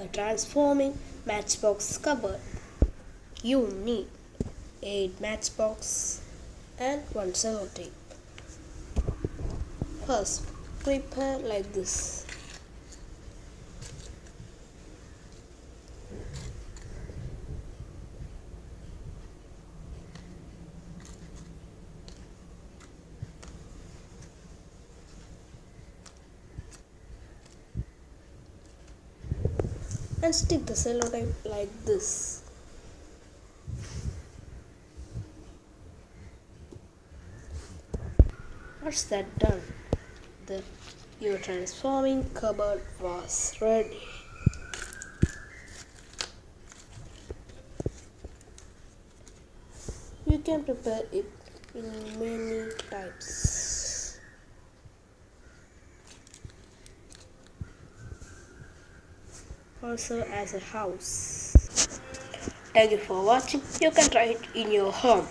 a transforming matchbox cupboard. You need 8 matchbox and 1 sellotape. First, prepare like this. And stick the sellotape like this. Once that done, the your transforming cupboard was ready. You can prepare it in many Also as a house. Thank you for watching. You can try it in your home.